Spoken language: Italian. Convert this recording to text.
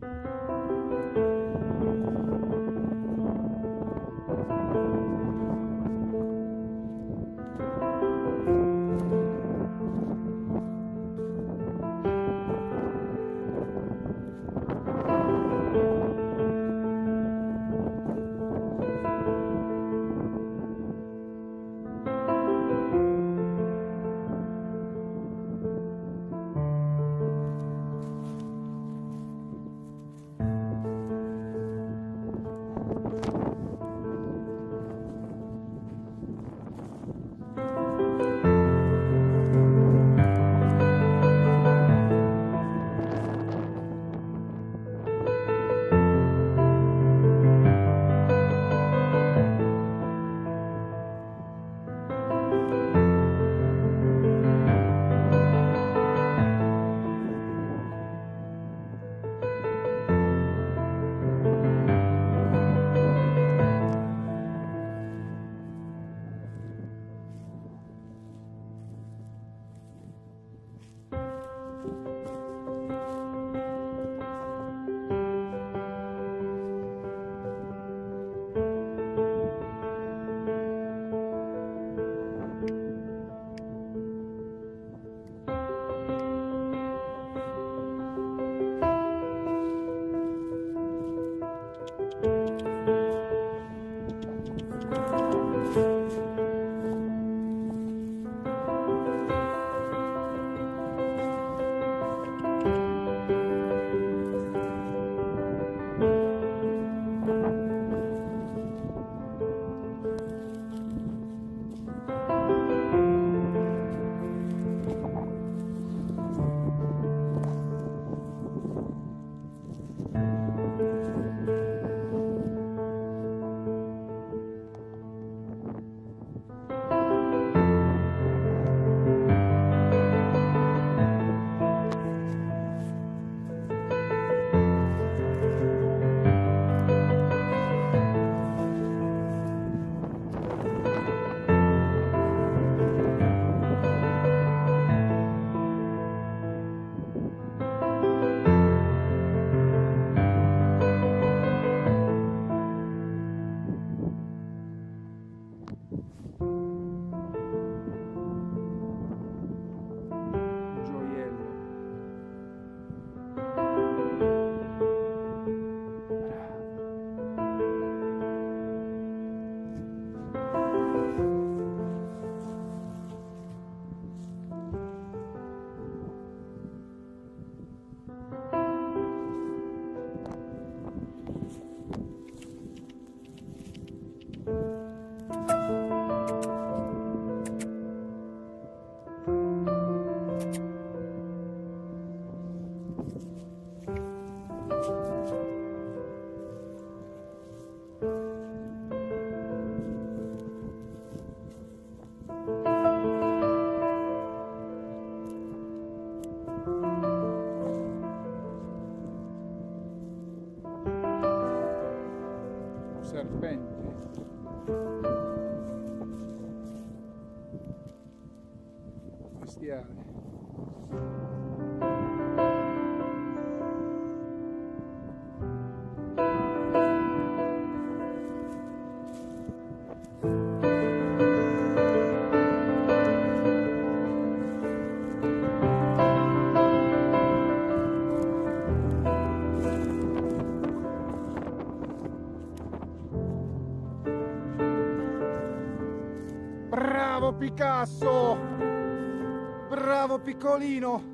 Música Serpente. Bestiale. Picasso! Bravo piccolino!